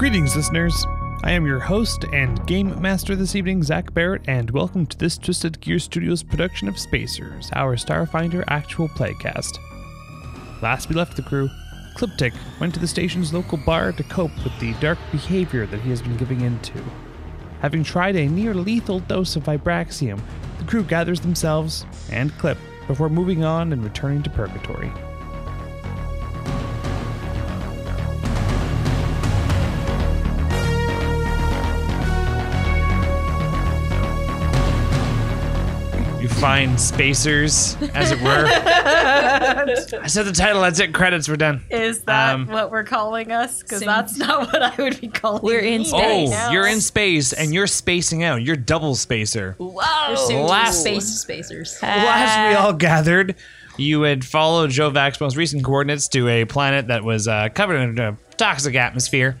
Greetings, listeners. I am your host and game master this evening, Zach Barrett, and welcome to this Twisted Gear Studios production of Spacers, our Starfinder actual playcast. Last we left the crew, Klip-Tik went to the station's local bar to cope with the dark behavior that he has been giving into. Having tried a near lethal dose of Vibraxium, the crew gathers themselves and Clip before moving on and returning to Purgatory. You find spacers, as it were. I said the title, that's it, credits, we're done. Is that Um, what we're calling us? Because Same. that's not what I would be calling. We're in me. space. Oh, you're in space and you're spacing out. You're double spacer. Whoa! soon Last- space spacers. Last we all gathered, you had followed Jovac's most recent coordinates to a planet that was uh, covered in a toxic atmosphere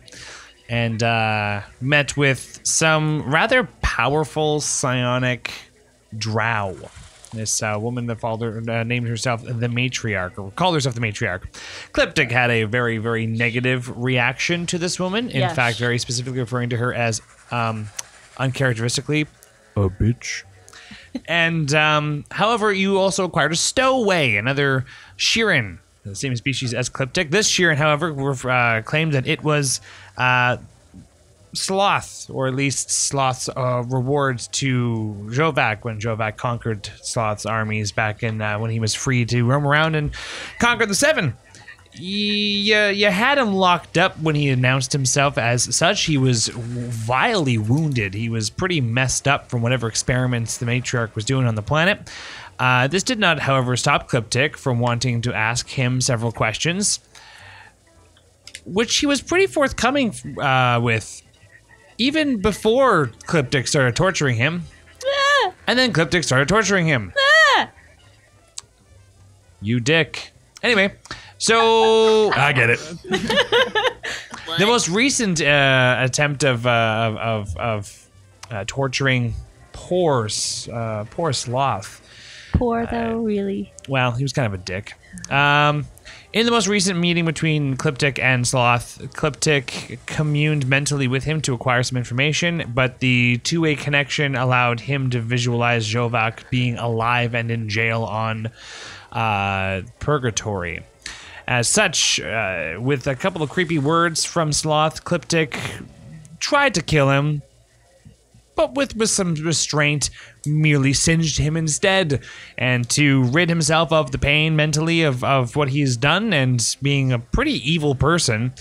and uh, met with some rather powerful psionic drow. This uh, woman that followed her, uh, named herself the matriarch, or called herself the matriarch. Klip-Tik had a very, very negative reaction to this woman. In Yes. fact, very specifically referring to her as um, uncharacteristically a bitch. And um, however, you also acquired a stowaway, another Shirren, the same species as Klip-Tik. This Shirren, however, were, uh, claimed that it was uh, Sloth, or at least Sloth's uh, rewards to Jovac when Jovac conquered Sloth's armies back in uh, when he was free to roam around and conquer the Seven. You, you had him locked up when he announced himself as such. He was vilely wounded. He was pretty messed up from whatever experiments the matriarch was doing on the planet. Uh, this did not, however, stop Klip-Tik from wanting to ask him several questions, which he was pretty forthcoming uh, with, even before Klip-Tik started torturing him. And then Klip-Tik started torturing him. You dick. Anyway, so I get it. the most recent uh, attempt of uh, of of, of uh, torturing poor uh, poor sloth. Poor though, really. Well, he was kind of a dick. Um, in the most recent meeting between Klip-Tik and Sloth, Klip-Tik communed mentally with him to acquire some information, but the two way connection allowed him to visualize Jovac being alive and in jail on uh, Purgatory. As such, uh, with a couple of creepy words from Sloth, Klip-Tik tried to kill him, but with, with some restraint, merely singed him instead. And to rid himself of the pain mentally of, of what he's done and being a pretty evil person,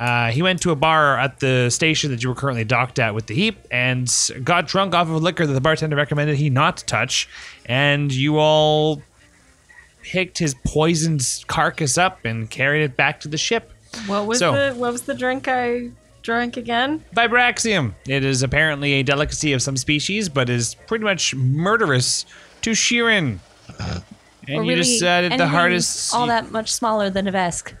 uh, he went to a bar at the station that you were currently docked at with the heap and got drunk off of a liquor that the bartender recommended he not touch. And you all picked his poisoned carcass up and carried it back to the ship. What was So- the What was the drink I drank again? Vibraxium. It is apparently a delicacy of some species, but is pretty much murderous to Shirren. Uh, and Or you really decided the anything hardest. all that much smaller than a Vesk.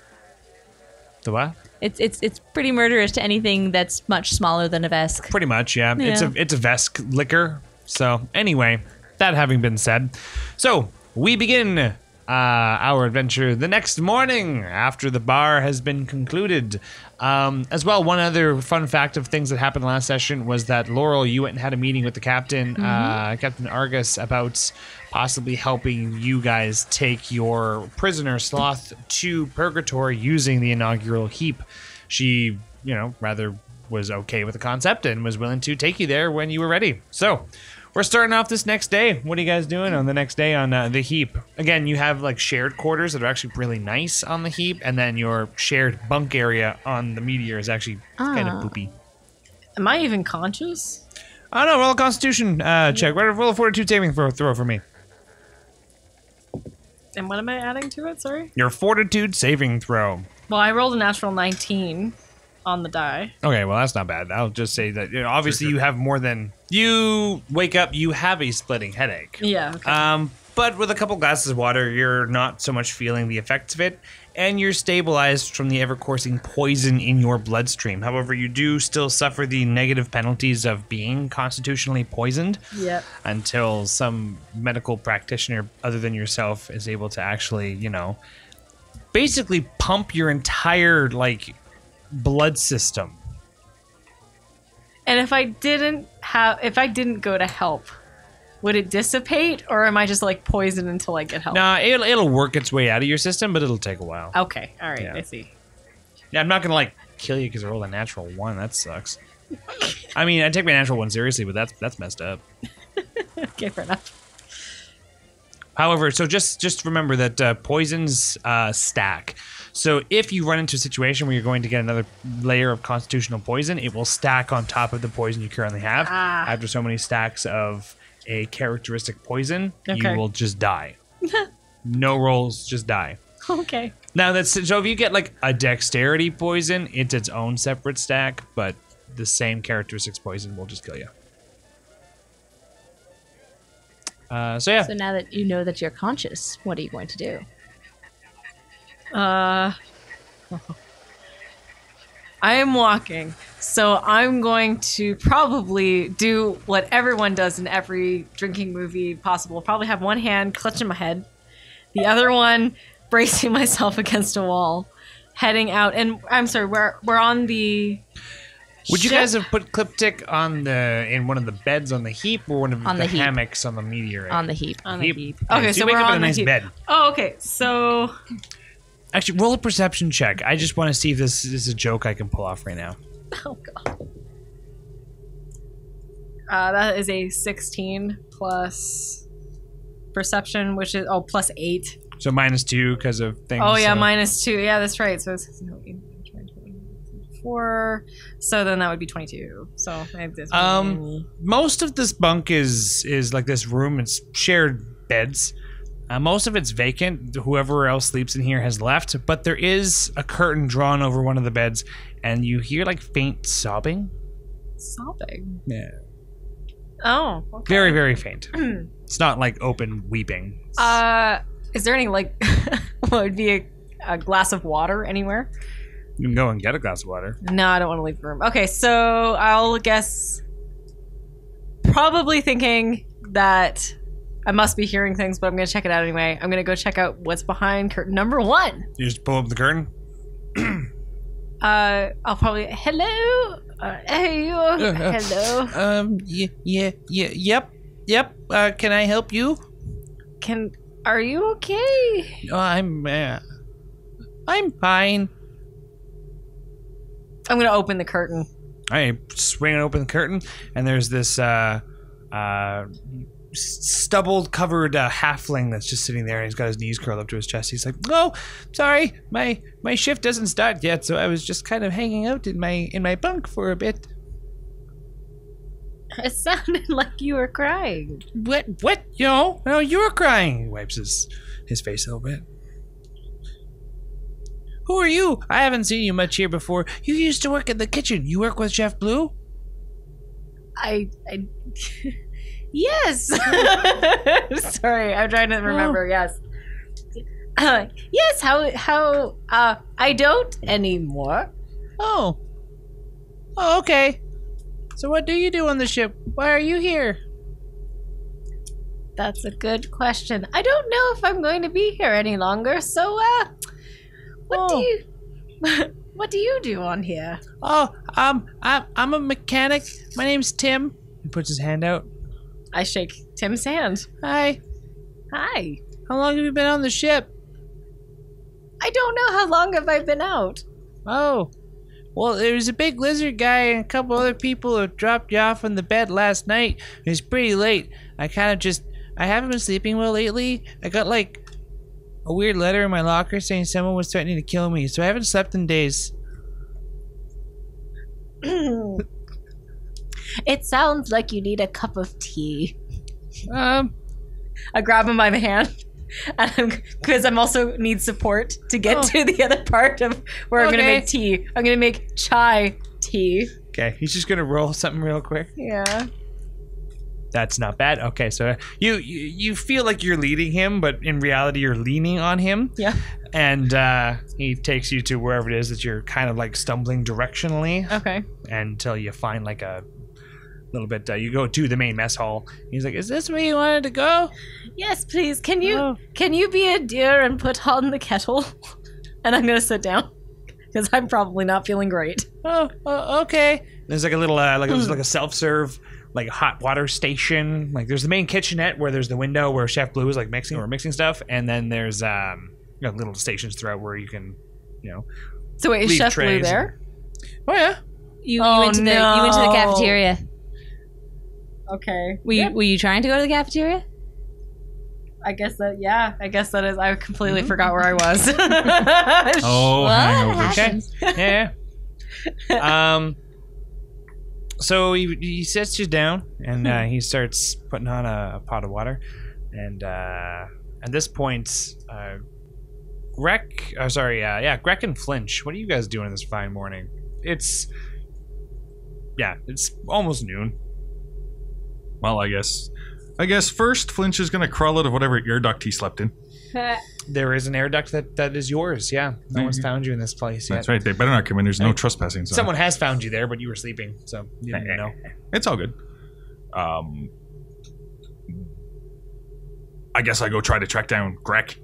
The what? It's it's it's pretty murderous to anything that's much smaller than a Vesk. Pretty much, yeah. It's a Yeah. it's a Vesk liquor. So anyway, that having been said, so we begin uh, our adventure the next morning after the bar has been concluded. Um, as well, one other fun fact of things that happened last session was that Laurel, you went and had a meeting with the captain, uh, Captain Argus, about possibly helping you guys take your prisoner Sloth to Purgatory using the inaugural heap. She, you know, rather was okay with the concept and was willing to take you there when you were ready. So, we're starting off this next day. What are you guys doing on the next day on uh, the heap? Again, you have like shared quarters that are actually really nice on the heap, and then your shared bunk area on the meteor is actually kind of Ah. poopy. Am I even conscious? I don't know. Roll a Constitution uh, check. Roll a- Roll a Fortitude saving throw, throw for me. And what am I adding to it? Sorry. Your Fortitude saving throw. Well, I rolled a natural 19 on the die. Okay, well that's not bad. I'll just say that you know, obviously you have more than you wake up. You have a splitting headache. Yeah. Okay. Um, but with a couple glasses of water, you're not so much feeling the effects of it, and you're stabilized from the ever coursing poison in your bloodstream. However, you do still suffer the negative penalties of being constitutionally poisoned Yep. until some medical practitioner other than yourself is able to actually, you know, basically pump your entire like blood system And if I didn't have, if I didn't go to help, would it dissipate, or am I just like poisoned until I get help? Nah, it'll, it'll work its way out of your system, but it'll take a while. Okay, all right, Yeah. I see. Yeah, I'm not gonna like kill you because I rolled a natural one. That sucks. I mean, I take my natural one seriously, but that's that's messed up. Okay, fair enough. However, so just just remember that uh, poisons uh, stack. So if you run into a situation where you're going to get another layer of constitutional poison, it will stack on top of the poison you currently have. Ah. After so many stacks of a characteristic poison, Okay. you will just die. no rolls, just die. Okay. Now that's so if you get like a dexterity poison, it's its own separate stack, but the same characteristics poison will just kill you. Uh, so yeah, So now that you know that you're conscious, what are you going to do? Uh, I am walking, so I'm going to probably do what everyone does in every drinking movie possible. Probably have one hand clutching my head, the other one bracing myself against a wall, heading out. And I'm sorry, we're we're on the. would you ship? guys have put Klip-Tik on the in one of the beds on the heap or one of On the, the hammocks on the meteorite? On the heap. on the heap. heap? Okay, Okay, so so, you wake we're up in on a the nice heap. bed. Oh, okay. So Actually, roll a perception check. I just want to see if this is a joke I can pull off right now. Oh god. Uh, that is a 16 plus perception, which is oh plus eight. So minus two because of things. Oh yeah, so- minus two. Yeah, that's right. So it's four. So then that would be 22. So I have this- Um, most of this bunk is is like this room. It's shared beds. Uh, most of it's vacant. Whoever else sleeps in here has left, but there is a curtain drawn over one of the beds, and you hear like faint sobbing. sobbing. Yeah, Oh, okay. very very faint. it's not like open weeping. Uh, is there any like what would be a, a glass of water anywhere? you can go and get a glass of water. No, I don't want to leave the room. Okay, so I'll guess. Probably thinking that I must be hearing things, but I'm gonna check it out anyway. I'm gonna go check out what's behind curtain number one. You just pull up the curtain. Uh, I'll probably hello. Uh, hey, you. hello. Um. Yeah. Yeah. Yeah. Yep. Yep. Uh, can I help you? Can are you okay? Oh, I'm. Uh, I'm fine. I'm gonna open the curtain. I swing open the curtain, and there's this uh, uh, stubble covered uh, halfling that's just sitting there, and he's got his knees curled up to his chest. He's like, "Oh, sorry, my my shift doesn't start yet, so I was just kind of hanging out in my in my bunk for a bit." It sounded like you were crying. What? What? You know? No, you were crying. He wipes his his face a little bit. Who are you? I haven't seen you much here before. You used to work in the kitchen. You work with Chef Blue? I, I yes. Sorry, I'm trying to remember. Yes. Uh, yes. How how uh I don't anymore. Oh. Oh, okay. So what do you do on the ship? Why are you here? That's a good question. I don't know if I'm going to be here any longer. So uh, what Oh. do you what do you do on here? Oh, um, I'm I'm a mechanic. My name's Tim. He puts his hand out. I shake Tim's hand. Hi. Hi. How long have you been on the ship? I don't know how long have I been out. Oh. Well, there was a big lizard guy and a couple other people who dropped you off on the bed last night. It was pretty late. I kind of just I haven't been sleeping well lately. I got like a weird letter in my locker saying someone was threatening to kill me, so I haven't slept in days. it sounds like you need a cup of tea. Um, I grab him by the hand. Because I'm also need support to get Oh. to the other part of where I'm gonna make tea. I'm gonna make chai tea. okay, he's just gonna roll something real quick. Yeah. That's not bad. Okay, so you, you you feel like you're leading him, but in reality you're leaning on him. Yeah. And uh, he takes you to wherever it is that you're kind of like stumbling directionally Okay. until you find like a little bit. Uh, you go to the main mess hall. He's like, "Is this where you wanted to go?" Yes, please. Can you Oh. can you be a dear and put on the kettle? And I'm gonna sit down. because I'm probably not feeling great. Oh, uh, okay. There's like a little, uh, like there's like a self-serve, like hot water station. Like there's the main kitchenette where there's the window where Chef Blue is like mixing or mixing stuff, and then there's um, you know, little stations throughout where you can, you know. So wait, is Chef Blue trays there? Oh yeah. You, Oh, you went to the you went to the cafeteria. Okay. Were you, were you trying to go to the cafeteria? I guess that yeah. I guess that is. I completely forgot where I was. Oh, Well, hangovers. that yeah. yeah. um. So he, he sits you down and uh, he starts putting on a, a pot of water, and uh, at this point, uh, Grek, oh, sorry, uh, yeah, Grek and Flinch, what are you guys doing this fine morning? It's yeah, it's almost noon. Well, I guess. I guess first Flinch is gonna crawl out of whatever air duct he slept in. There is an air duct that, that is yours. Yeah, no one's Mhm. found you in this place yet. That's right. They better not come in. There's no Hey. trespassing. So. Someone has found you there, but you were sleeping, so you didn't know. It's all good. Um, I guess I go try to track down Greg.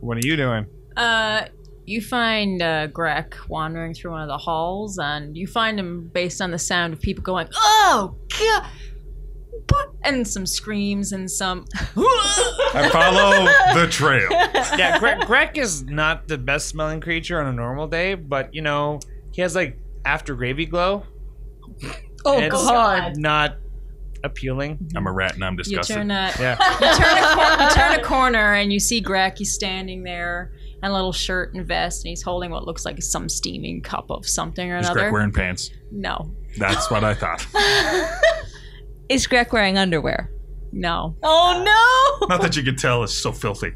What are you doing? Uh, you find uh, Greg wandering through one of the halls, and you find him based on the sound of people going, "Oh God!" What? and some screams and some. I follow the trail. yeah, Greg, Greg is not the best smelling creature on a normal day, but you know he has like after gravy glow. Oh It's God! Not appealing. I'm a rat and I'm You turn a Yeah, you turn a, cor- you turn a corner and you see Greg. He's standing there in a little shirt and vest, and he's holding what looks like some steaming cup of something or Is another. Greg wearing pants? no, That's what I thought. Is Greg wearing underwear? no. Oh no! Not that you can tell it's so filthy.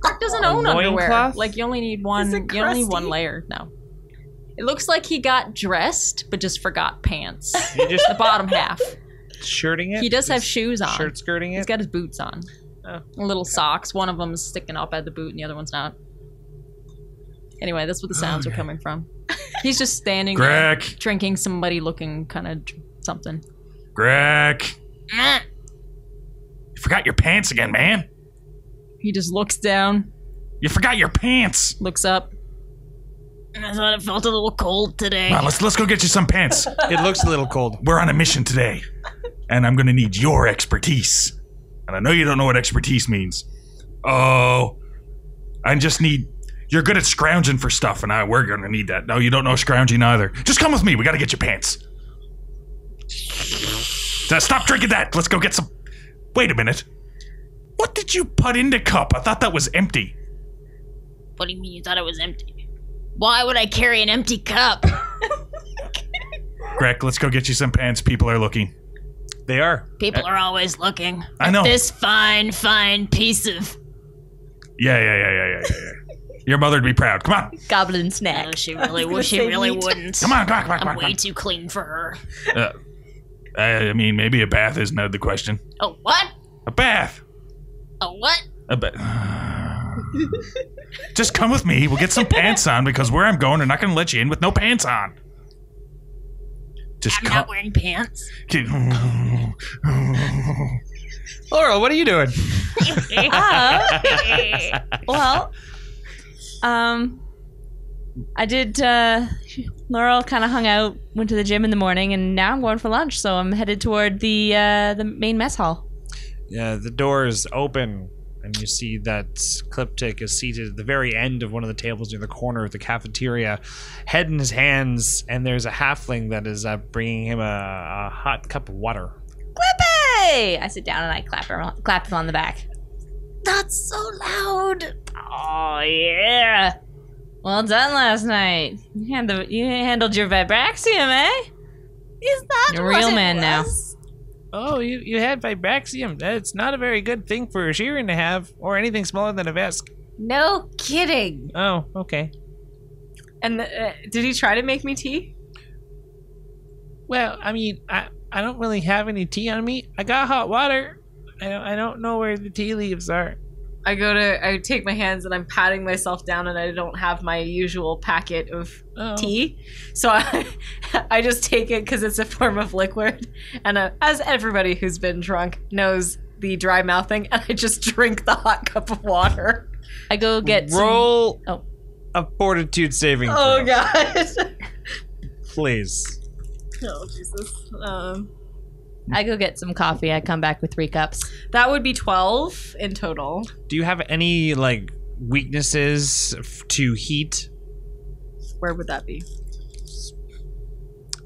Greg doesn't own underwear. loincloth? Like you only need one. You only need one layer. No. It looks like he got dressed, but just forgot pants. you just the bottom half. shirting it. He does have shoes on. Shirt skirting He's it. got his boots on. Oh. Little socks. One of them is sticking up at the boot, and the other one's not. Anyway, that's what the sounds are oh, coming from. He's just standing there, Greg, drinking somebody looking kind of something. Greg. Mm. You forgot your pants again, man. He just looks down, You forgot your pants. looks up. I thought it felt a little cold today. Come on, let's let's go get you some pants. It looks a little cold. We're on a mission today, and I'm gonna need your expertise. And I know you don't know what expertise means. Oh, I just need. You're good at scrounging for stuff, and I we're gonna need that. No, you don't know scrounging either. Just come with me. We gotta get your pants. Now, stop drinking that. Let's go get some. Wait a minute. What did you put in the cup? I thought that was empty. What do you mean you thought it was empty? Why would I carry an empty cup? Greg, let's go get you some pants. People are looking. They are. People are always looking. I know. This fine, fine piece of. Yeah, yeah, yeah, yeah, yeah, yeah. yeah. Your mother'd be proud. Come on. Goblin snack. No, she really, gonna she really wouldn't. Come on, come on, come on, I'm on. way Come too clean for her. Uh, I mean, maybe a bath isn't out of the question. Oh, what? A bath. Oh, what? A ba- Just come with me. We'll get some pants on because where I'm going, they're not going to let you in with no pants on. Just I'm come. not wearing pants. Laurel, what are you doing? Ah. well, um, I did. Uh, Laurel kind of hung out, went to the gym in the morning, and now I'm going for lunch. So I'm headed toward the uh, the main mess hall. Yeah, the door is open, and you see that Klip-Tik is seated at the very end of one of the tables near the corner of the cafeteria, head in his hands, and there's a halfling that is uh, bringing him a, a hot cup of water. Clippy! I sit down and I clap her, clap him on the back. That's so loud. Oh yeah. Well done last night. You, handled, you handled your vibraxium, eh? Is that You're a real it man now. Oh, you, you had vibraxium. That's not a very good thing for a Shirren to have, or anything smaller than a Vesk. No kidding. Oh, okay. And uh, did he try to make me tea? Well, I mean, I, I don't really have any tea on me. I got hot water. I don't, I don't know where the tea leaves are. I go to, I take my hands and I'm patting myself down, and I don't have my usual packet of Oh. tea, so I, I just take it because it's a form of liquid, and uh, as everybody who's been drunk knows the dry mouthing, and I just drink the hot cup of water. I go get some- Roll. Oh. a fortitude saving throw. Oh god. Please. oh Jesus. Um, I go get some coffee. I come back with three cups. that would be twelve in total. Do you have any like weaknesses f- to heat? Where would that be?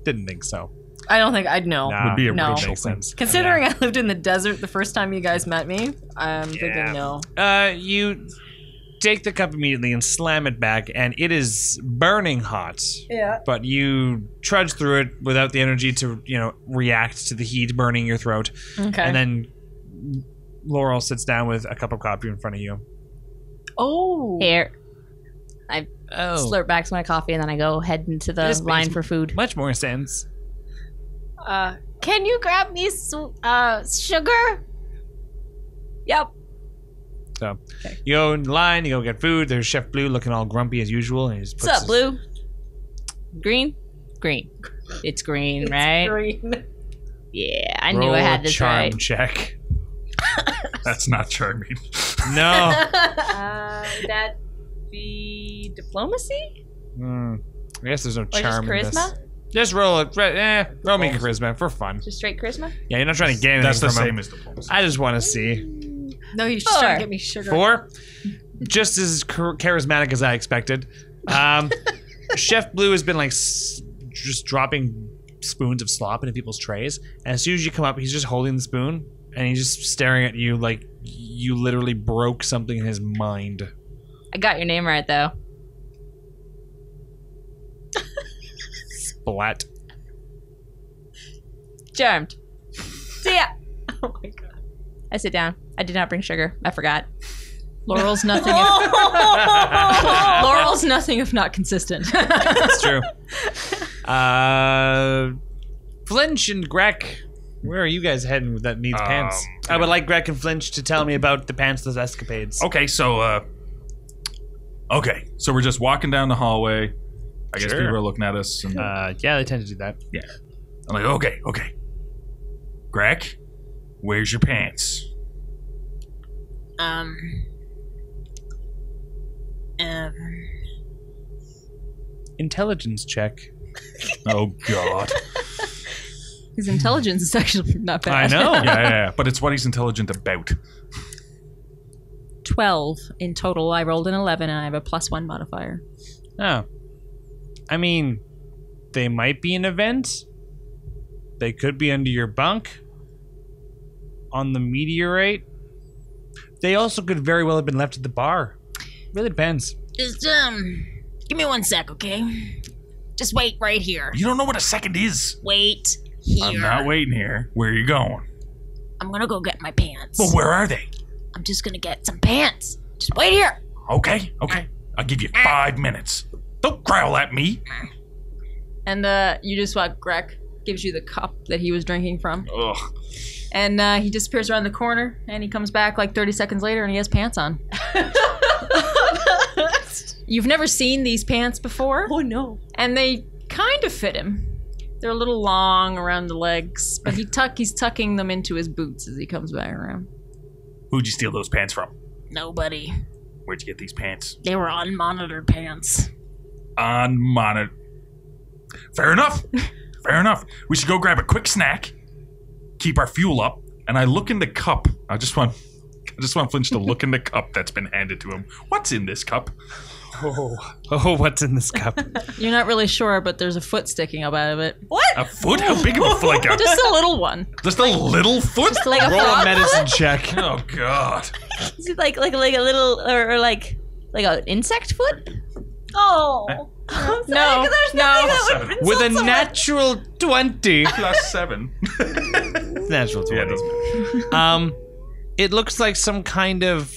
Didn't think so. I don't think I'd know. Nah, Would be a No. racial makes thing. sense. Considering I lived in the desert the first time you guys met me, I'm thinking no. Uh, you take the cup immediately and slam it back, and it is burning hot. Yeah. But you trudge through it without the energy to, you know, react to the heat burning your throat. Okay. And then Laurel sits down with a cup of coffee in front of you. oh. Here. I Oh, slurp back some of my coffee and then I go head into the This line makes- for food. much more sense. Uh, can you grab me some uh sugar? Yep. So you go in line, you go get food. There's Chef Blue looking all grumpy as usual, and he just puts What's up, his- Blue? Green? Green. It's green, right? Green. Yeah, I Roll knew I a had this charm right. check. That's not charming. No. Uh, that be diplomacy Hmm. I guess there's no or just charm in this. charisma? Just roll it. right, Eh, roll me charisma for fun. Just straight charisma? Yeah, you're not trying to get anything That's the from same him. as diplomacy. I just want to see. No, you just trying to get me sugar. Four. Just as char- charismatic as I expected. Um, Chef Blue has been like s- just dropping spoons of slop into people's trays. And as soon as you come up, he's just holding the spoon and he's just staring at you like you literally broke something in his mind. I got your name right though. Splat. Germed. See ya. Oh my god. I sit down. I did not bring sugar. I forgot. Laurel's nothing. If, Laurel's nothing if not consistent. That's true. Uh, Flinch and Grek, where are you guys heading with that needs Um, pants? I would like Grek and Flinch to tell me about the pantsless escapades. Okay, so uh Okay, so we're just walking down the hallway. I guess Sure. people are looking at us and Uh, yeah, they tend to do that. Yeah, I'm like, okay, okay. Greg, where's your pants? Um. Um. Intelligence check. Oh god. His intelligence is actually not bad. I know. yeah, yeah, yeah, but it's what he's intelligent about. 12 in total. I rolled an 11 and I have a plus one modifier. Oh. I mean, they might be an event. They could be under your bunk. On the meteorite. They also could very well have been left at the bar. Really depends. Just um. Give me one sec, okay? Just wait right here. You don't know what a second is. Wait here. I'm not waiting here. Where are you going? I'm gonna go get my pants. Well, where are they? I'm just gonna get some pants. Just wait here. Okay, okay. I'll give you five minutes. Don't growl at me. And uh, you just what Greg gives you the cup that he was drinking from. Ugh. And uh, he disappears around the corner and he comes back like 30 seconds later and he has pants on. You've never seen these pants before? Oh no. and they kind of fit him. They're a little long around the legs, but he tuck he's tucking them into his boots as he comes back around. Who'd you steal those pants from? Nobody. Where'd you get these pants? They were unmonitored pants. On monitor. Fair enough. Fair enough. We should go grab a quick snack, keep our fuel up, and I look in the cup. I just want I just want Flinch to look in the cup that's been handed to him. What's in this cup? Oh, oh, what's in this cup? You're not really sure, but there's a foot sticking up out of it. What? A foot? How big of a foot? Like a, Just a little one. just a little foot? Like a Roll a frog? medicine check. Oh God. Is it like like like a little or, or like like an insect foot? Oh. Uh, I'm sorry, No, 'cause there's no. that would With a someone. natural 20. Plus seven. Natural 20. Yeah, it doesn't matter. Um, it looks like some kind of,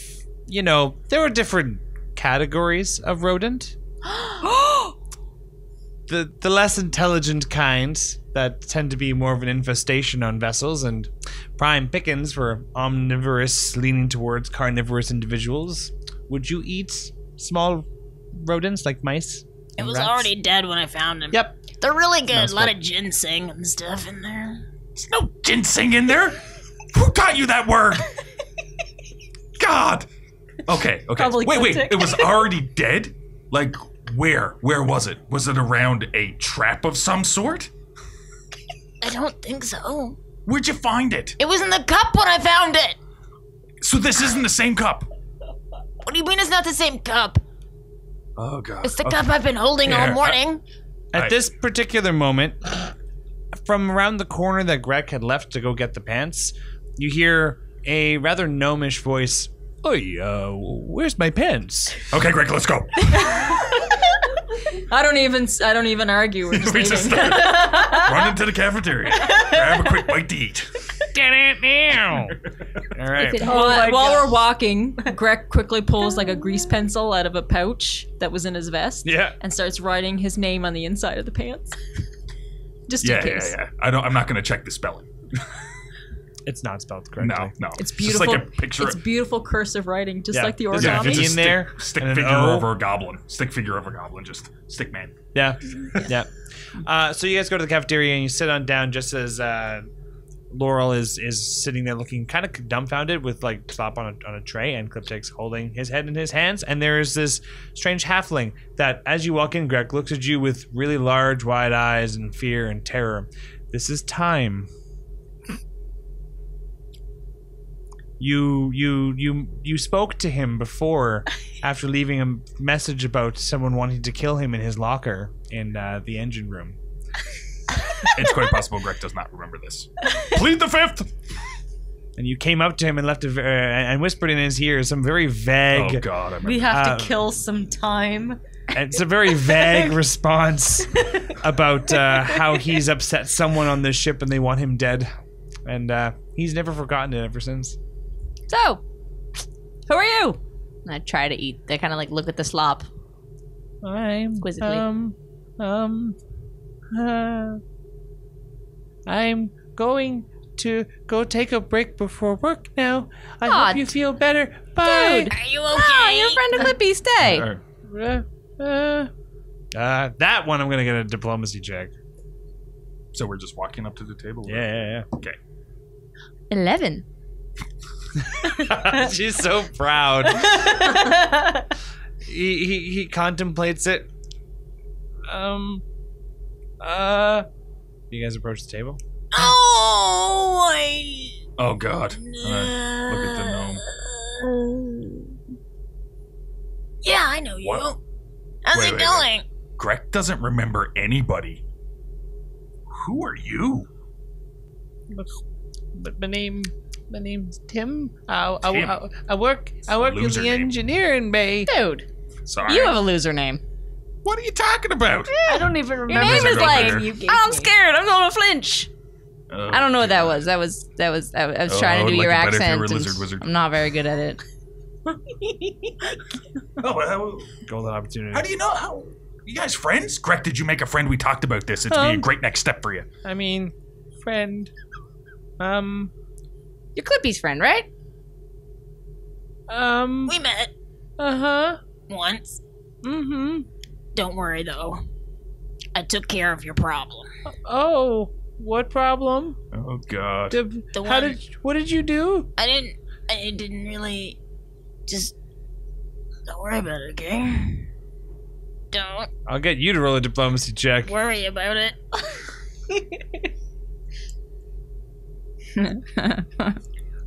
you know, there are different categories of rodent. the the less intelligent kinds that tend to be more of an infestation on vessels and prime pickings for omnivorous leaning towards carnivorous individuals. Would you eat small rodents like mice? It was rats? already dead when I found him. Yep. They're really good. A lot of ginseng and stuff in there. There's no ginseng in there. Who taught you that word? God. Okay, okay. Probably wait, wait. Quintic. It was already dead. Like, where? Where was it? Was it around a trap of some sort? I don't think so. Where'd you find it? It was in the cup when I found it. So this isn't the same cup. What do you mean it's not the same cup? Oh god. It's the cup I've been holding Here, all I- morning. At Right. this particular moment, from around the corner that Greg had left to go get the pants, you hear a rather gnomish voice. Oi, uh, where's my pants? Okay, Greg, let's go. I don't even. I don't even argue. We're just we leaving. just run into the cafeteria, grab a quick bite to eat. Get it now! All right. While, Oh my while we're walking, Greg quickly pulls like a grease pencil out of a pouch that was in his vest Yeah. and starts writing his name on the inside of the pants. Just Yeah, in yeah, case. yeah. I don't. I'm not going to check the spelling. It's not spelled correctly. No, no. It's just beautiful. like a picture. It's beautiful cursive writing, just Yeah. like the There's yeah, a origami. V just in stick, there, stick and an figure O. over a goblin. Stick figure over a goblin. Just stick man. Yeah, yeah. Uh, so you guys go to the cafeteria and you sit on down just as uh, Laurel is is sitting there looking kind of dumbfounded with like slop on a, on a tray and Klip-Tik's holding his head in his hands and there's this strange halfling that as you walk in Greg looks at you with really large wide eyes and fear and terror. This is Tym. You you you you spoke to him before after leaving a message about someone wanting to kill him in his locker in uh, the engine room. It's quite possible Greg does not remember this. Plead the fifth. And you came up to him and left a, uh, and whispered in his ear some very vague, Oh God, I remember. We have Uh, to kill some time. and it's a very vague response about uh, how he's upset someone on this ship and they want him dead, and uh, he's never forgotten it ever since. So, who are you? I try to eat. They kind of like look at the slop. I'm Quizzically. um um uh, I'm going to go take a break before work now. I Aw, hope you feel better. Bye. Dude. Are you okay? Oh, okay? your friend of Clippy, stay. Uh, Uh, uh, uh, that one I'm gonna get a diplomacy check. so we're just walking up to the table. Yeah, Okay. Eleven. yeah, yeah. She's so proud. he, he he contemplates it. Um. Uh. You guys approach the table. Oh, I. Oh God. And I look at the gnome. Yeah, I know you. What? How's Wait, it wait, going? Greg doesn't remember anybody. Who are you? But my name, my name's Tim. I, I, Tim. I, I work, I work in Loser the name. engineering bay. Dude, Sorry. you have a loser name. What are you talking about? I don't even Your remember. name is like, name you gave I'm me. scared. I'm going to flinch. Oh, I don't know what that was. That was that was. I was, Oh, I trying to do like your it better if you accent. were a and lizard wizard. I'm not very good at it. Oh, how, Golden opportunity. how do you know? How you guys friends? Greg, did you make a friend? We talked about this. It's be a Um, great next step for you. I mean, friend. Um. You're Clippy's friend, right? Um. We met Uh huh. once. Mm-hmm. Don't worry though. I took care of your problem. Oh, what problem? Oh God. The, The how one- did? What did you do? I didn't. I didn't really. Just. Don't worry about it, okay? Don't I'll get you to roll a diplomacy check. worry about it.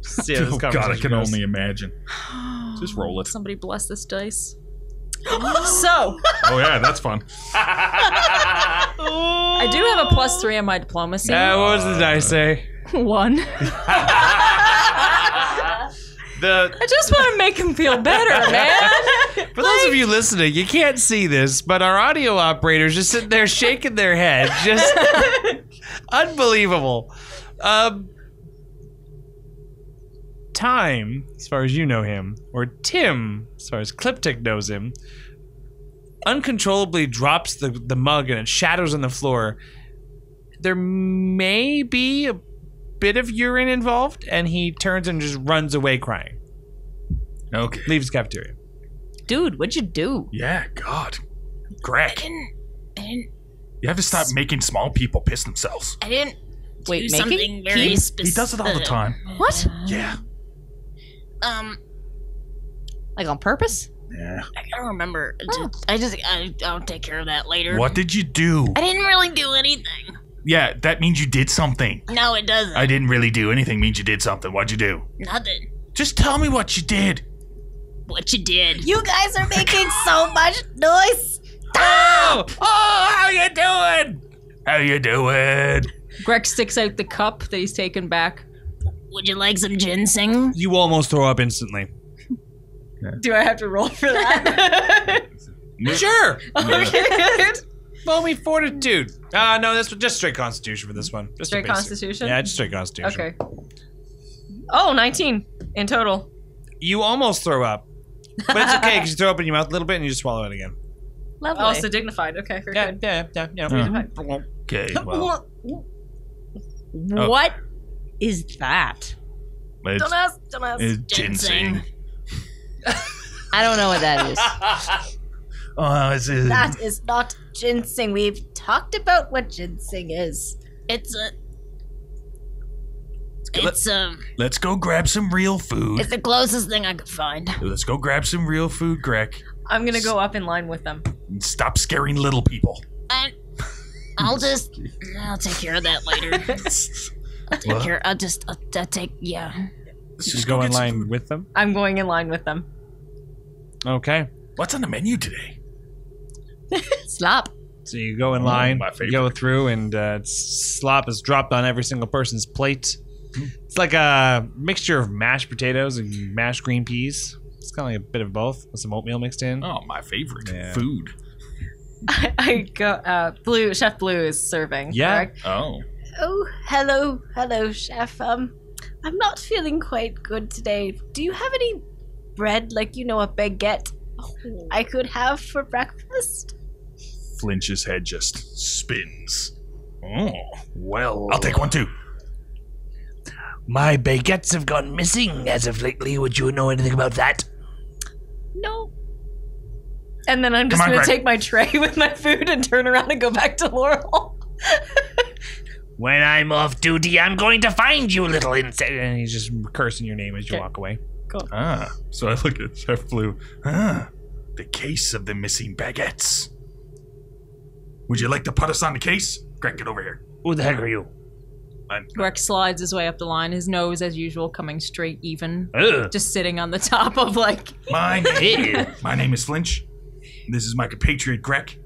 See oh God, I can goes. only imagine. Just roll it. Somebody bless this dice. so Oh yeah, that's fun. I do have a plus three on my diplomacy. Uh, what does the dice say? One. The I just want to make him feel better, man. for those of you listening, you can't see this, but our audio operators just sitting there shaking their head, just unbelievable. Um, Tym, as far as you know him, or Tim, as far as Klip-Tik knows him, uncontrollably drops the, the mug and it shatters on the floor. There may be a bit of urine involved, and he turns and just runs away crying. Okay. Leaves the cafeteria. Dude, what'd you do? Yeah, God. I Greg, didn't. I didn't. you have to stop making small people piss themselves. I didn't. Wait, do making? something very Keith? specific. He does it all the time. What? Yeah. Um. Like on purpose? Yeah. I gotta remember. to- I just I, I'll take care of that later. What did you do? I didn't really do anything. Yeah, that means you did something. No, it doesn't. I didn't really do anything. Means you did something. What'd you do? Nothing. Just tell me what you did. What you did? You guys are making so much noise. Oh, oh, how you doing? How you doing? Greg sticks out the cup that he's taken back. Would you like some ginseng? You almost throw up instantly. Do I have to roll for that? Sure. okay. Roll me fortitude. Uh no, that's just straight constitution for this one. Just a Straight basic- constitution? Yeah, just straight constitution. Okay. Oh, 19 in total. You almost throw up. But it's okay because you throw up in your mouth a little bit and you just swallow it again. Lovely. Oh, so dignified. Okay, very Yeah, good. yeah, yeah, yeah. Okay, well, What is that? it's, Don't ask. Don't ask. it's ginseng. I don't know what that is. Oh, it's, uh, That is not ginseng. We've talked about what ginseng is. It's a. go- It's um. let's go grab some real food. It's the closest thing I could find. Let's go grab some real food, Greg. I'm gonna go up in line with them. Stop scaring little people. I, I'll just. I'll take care of that later. I'll take What? care. I'll just. I'll, I'll take. Yeah. Let's Just just go in get some line food. with them. I'm going in line with them. Okay. What's on the menu today? Slop. So you go in Oh, line, my you go through, and uh, slop is dropped on every single person's plate. It's like a mixture of mashed potatoes and mashed green peas. It's kind of like a bit of both with some oatmeal mixed in. Oh, my favorite Yeah. food. I, I go. Uh, Blue Chef Blue is serving. Yeah. correct? Oh, Oh, hello, hello, chef. Um, I'm not feeling quite good today. Do you have any bread, like you know, a baguette, I could have for breakfast? Flinch's head just spins. Oh, well, I'll take one too. My baguettes have gone missing as of lately. Would you know anything about that? No. And then I'm just Come on, gonna Greg. take my tray with my food and turn around and go back to Laurel. When I'm off duty, I'm going to find you, little insect. And he's just cursing your name as you Okay. walk away. Cool. Ah, so I look at Chef Blue. Ah, the case of the missing baguettes. Would you like to put us on the case? Greg, get over here. Who the heck are you? I'm- Greg slides his way up the line, his nose as usual coming straight even, Ugh. just sitting on the top of like. My name, my name is Flinch. This is my compatriot Greg.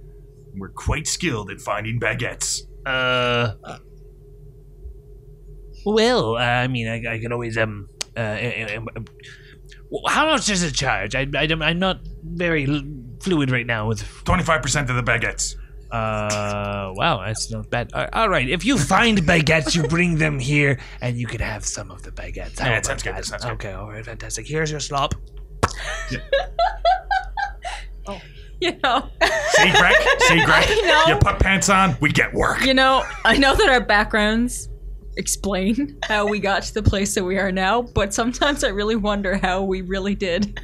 We're quite skilled at finding baguettes. Uh. Well, I mean, I, I could always um. Uh, uh, how much does it charge? I, I, I'm not very fluid right now with. 25% of the baguettes. Uh, wow, that's not bad. Uh, all right, if you find baguettes, you bring them here, and you can have some of the baguettes. How Yeah, about sounds good, that? sounds good. Okay, all right, fantastic. Here's your slop. You know, See, Greg? See, Greg? know. You put pants on, we get work. you know, I know that our backgrounds explain how we got to the place that we are now, but sometimes I really wonder how we really did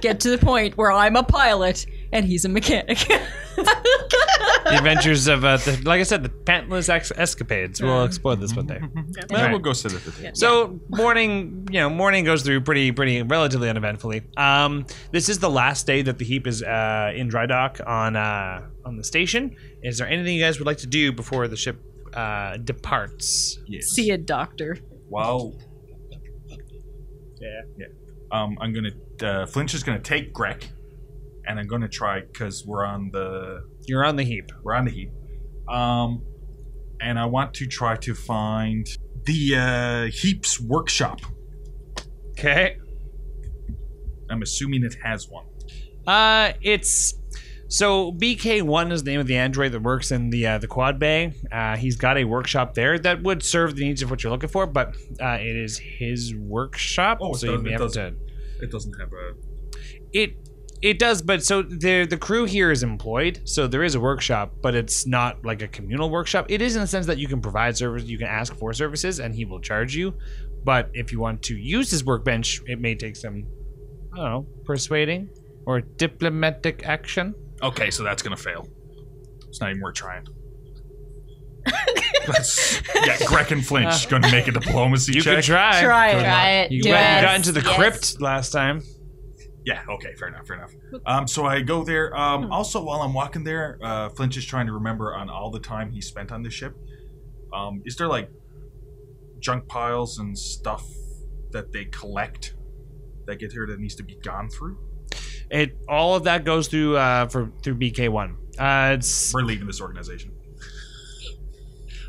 get to the point where I'm a pilot and he's a mechanic. The adventures of, uh, the, like I said, the pantless ex- escapades. We'll explore this one day. Well, Right. we'll go sit at the table. So morning, you know, morning goes through pretty, pretty relatively uneventfully. Um, this is the last day that the heap is uh, in dry dock on uh, on the station. Is there anything you guys would like to do before the ship uh, departs? Yes. See a doctor. Wow. Yeah. Yeah. Um, I'm gonna. Uh, Flinch is gonna take Greg, and I'm gonna try because we're on the You're on the heap. we're on the heap. Um, and I want to try to find the uh, heap's workshop. Okay. I'm assuming it has one. Uh, it's so BK1 is the name of the android that works in the uh, the quad bay. Uh, he's got a workshop there that would serve the needs of what you're looking for, but uh, it is his workshop, Oh, it so you may it have doesn't. to. It doesn't have a. It it does, but so the the crew here is employed, so there is a workshop, but it's not like a communal workshop. It is in the sense that you can provide service, you can ask for services, and he will charge you. But if you want to use his workbench, it may take some, I don't know, persuading or diplomatic action. Okay, so that's gonna fail. It's not even worth trying. That's, yeah, Greg and Flinch gonna make a diplomacy You check. could try. Try it. Try it. You, Do went, you it. got into the Yes. crypt last time. Yeah. Okay. Fair enough. Fair enough. Um, so I go there. Um, also, while I'm walking there, uh, Flinch is trying to remember on all the time he spent on this ship. Um, is there like junk piles and stuff that they collect that get here that needs to be gone through? It all of that goes through uh, for through BK one. Uh, it's We're leaving this organization.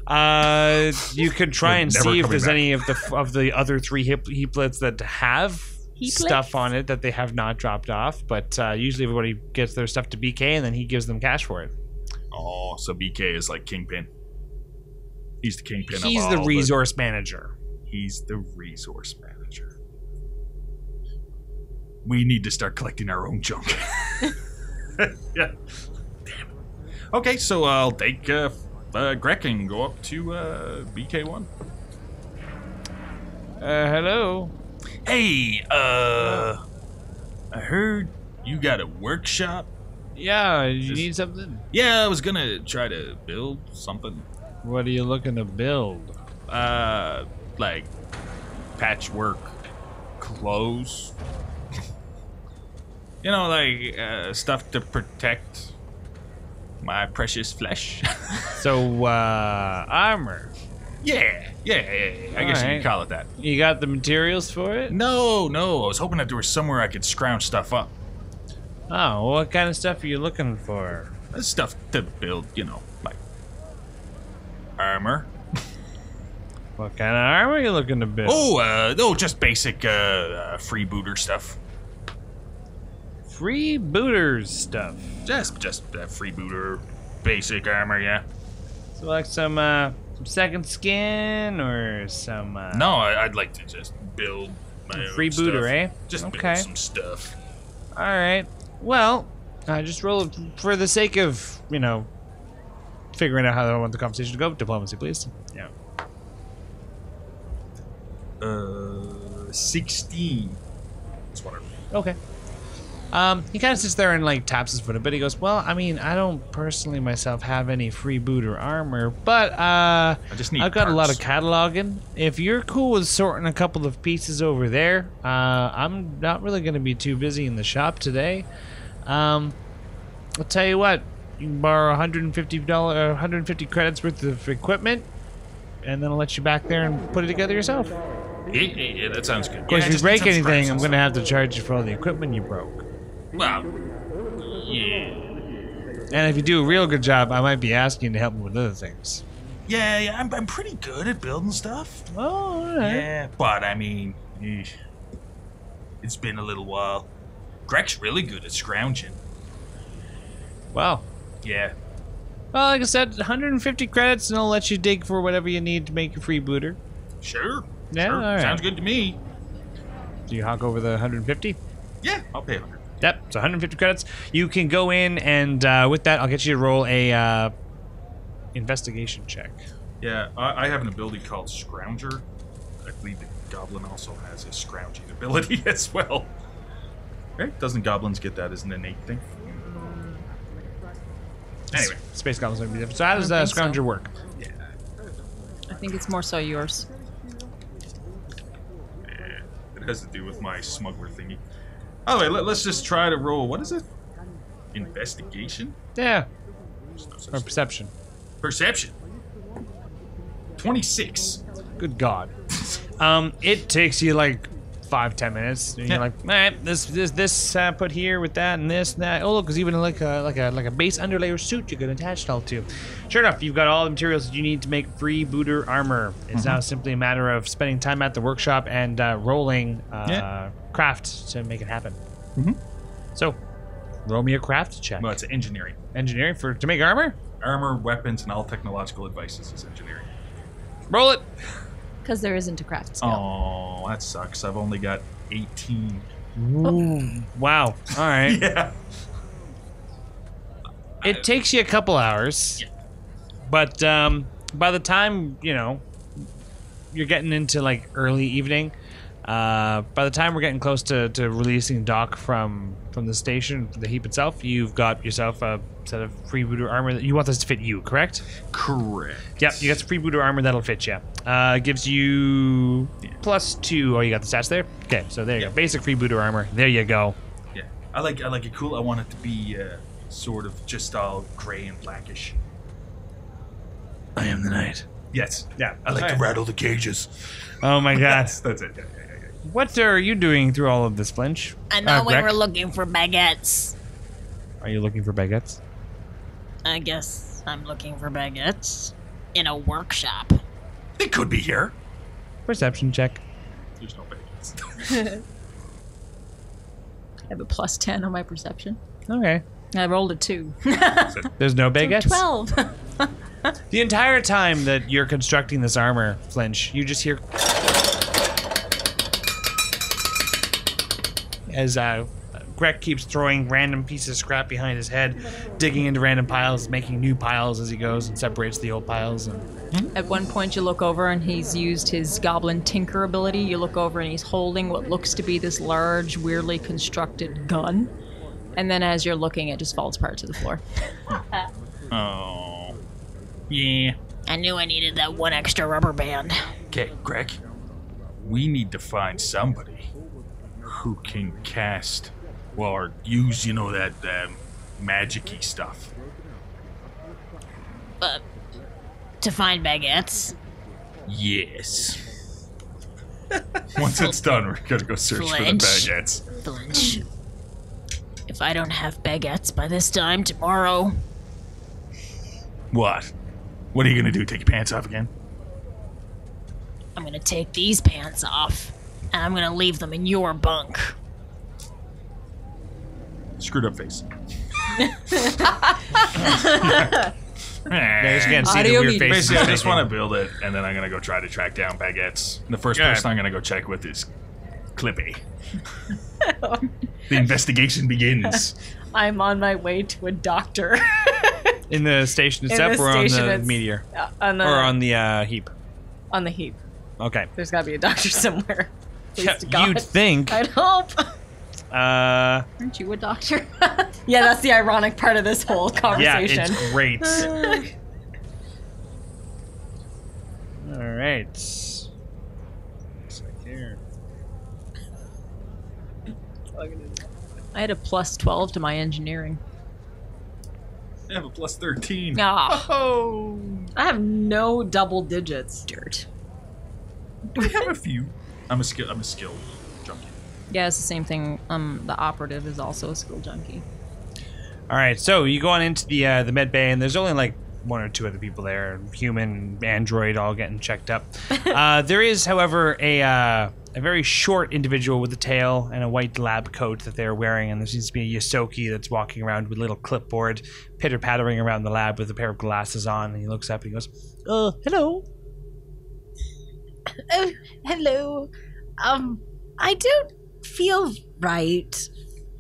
uh, you could try We're and see if there's back. any of the of the other three hip, heaplets that have Heaplets? stuff on it that they have not dropped off. But uh, usually everybody gets their stuff to BK and then he gives them cash for it. Oh, so BK is like kingpin. He's the kingpin. He's of the all resource manager. He's the resource manager. We need to start collecting our own junk. yeah. Damn. Okay, so I'll take uh, uh, Greg and go up to uh, BK1. Uh, hello. Hey, uh, I heard you got a workshop. Yeah, you Just- need something. Yeah, I was gonna try to build something. What are you looking to build? Uh, like patchwork clothes. You know, like uh, stuff to protect my precious flesh. So, uh, armor. yeah, yeah, yeah, yeah. I guess you could call it that. You got the materials for it? No, no, I was hoping that there was somewhere I could scrounge stuff up. Oh, what kind of stuff are you looking for? Uh, Stuff to build, you know, like armor. What kind of armor are you looking to build? Oh, uh, no, just basic uh, uh, freebooter stuff. Freebooters stuff. Just, just uh, freebooter, basic armor, yeah. So like some uh some second skin or some uh No, I, I'd like to just build my own freebooter, stuff. eh? Just Okay. build some stuff. All right. Well, uh, just roll for the sake of, you know, figuring out how I want the conversation to go. Diplomacy, please. Yeah. Uh, sixteen. That's what I. Okay. Um, he kind of sits there and like taps his foot a bit. He goes, "Well, I mean, I don't personally myself have any freebooter armor, but uh, I just need. I've got a lot of cataloging. If you're cool with sorting a couple of pieces over there, uh, I'm not really going to be too busy in the shop today. Um, I'll tell you what, you can borrow 150 dollar, 150 credits worth of equipment, and then I'll let you back there and put it together yourself. Yeah, yeah, yeah, that sounds good. Of course, yeah, if you break anything, I'm going to have to charge you for all the equipment you broke. Well, yeah, And if you do a real good job, I might be asking to help me with other things. yeah, yeah. I'm, I'm pretty good at building stuff. Oh, all right. Yeah, but I mean, eh, it's been a little while. Greg's really good at scrounging. Well, Yeah. well, like I said, 150 credits, and I'll let you dig for whatever you need to make a freebooter. Sure. Yeah, sure. all right. Sounds good to me. Do you honk over the 150? Yeah, I'll pay 100. Yep, so 150 credits. You can go in, and uh, with that, I'll get you to roll a uh, investigation check. Yeah, I, I have an ability called Scrounger. I believe the Goblin also has a scrounging ability as well. Right? Doesn't goblins get that as an innate thing? Anyway, Space Goblins might be different. So how does I uh, don't so. Scrounger work? I think it's more so yours. it has to do with my smuggler thingy. By the way, let, us just try to roll. What is it? Investigation? Yeah, no or perception. Perception. 26. Good God. Um, it takes you like five, ten minutes. And Yeah. you're like, all right, this, this, this uh, put here with that and this and that. Oh, look, there's even like a like a like a base underlayer suit you can attach it all to. Sure enough, you've got all the materials that you need to make free booter armor. It's now simply a matter of spending time at the workshop and uh, rolling uh, Yeah. craft to make it happen. Mhm. So, roll me a craft check. Well, it's engineering. Engineering for to make armor. Armor, weapons, and all technological advices is engineering. Roll it. Because there isn't a craft skill. Oh, that sucks. I've only got 18. Wow. All right. Yeah. It takes you a couple hours, but um, by the time you know you're getting into like early evening, uh, by the time we're getting close to, to releasing Doc from from the station, the heap itself, you've got yourself a set of freebooter armor that you want this to fit you, correct? Correct. Yep, you got some freebooter armor that'll fit you. Uh, gives you plus two. Oh, you got the stats there. Okay, so there you go. Basic freebooter armor. There you go. Yeah, I like I like it cool. I want it to be uh, sort of just all gray and blackish. I am the knight. Yes. Yeah. I like to rattle the cages. Oh my god. That's that's it. Yeah, yeah, yeah, yeah. What are you doing through all of this, Flinch? I know Uh, we Greg? were looking for baguettes. Are you looking for baguettes? I guess I'm looking for baguettes in a workshop. They could be here. Perception check. There's no baguettes. I have a plus 10 on my perception. Okay. I rolled a 2. There's no baguettes. 12. The entire time that you're constructing this armor, Flinch, you just hear as uh, Greg keeps throwing random pieces of scrap behind his head, digging into random piles, making new piles as he goes, and separates the old piles. And At one point, you look over and he's used his goblin tinker ability. You look over and he's holding what looks to be this large, weirdly constructed gun. And then as you're looking, it just falls apart to the floor. Oh. Yeah. I knew I needed that one extra rubber band. Okay, Greg. We need to find somebody who can cast well, or use, you know, that um, magic-y stuff. But to find baguettes, Yes. Once it's done, we're gonna go search for the baguettes. Flinch. If I don't have baguettes by this time tomorrow, What? What are you gonna do? Take your pants off again? I'm gonna take these pants off and I'm gonna leave them in your bunk. Screwed up face. there's again, see the Audio weird medium. faces. Basically, I just want to build it, and then I'm gonna go try to track down baguettes. And the first Good. person I'm gonna go check with is Clippy. the investigation begins. I'm on my way to a doctor. in the station In itself, the or on station the it's- meteor, Uh, on the, or on the uh, heap. on the heap. Okay. There's got to be a doctor somewhere. Please Yeah, to God. You'd think. I'd hope. Uh, Aren't you a doctor? yeah, that's the ironic part of this whole conversation. yeah, conversation. it's great. All right. Looks like here. I had a plus 12 to my engineering. I have a plus thirteen. Ah, Oh, I have no double digits. Dirt. we have a few. I'm a skill. I'm a skill junkie. Yeah, it's the same thing. Um, the operative is also a skill junkie. All right, so you go on into the uh, the med bay, and there's only like one or two other people there, human, android, all getting checked up. uh, there is, however, a uh, a very short individual with a tail and a white lab coat that they're wearing, and there seems to be a Ysoki that's walking around with a little clipboard, pitter pattering around the lab with a pair of glasses on, and he looks up and he goes, "Uh, hello." Oh, hello. Um, I don't feel right.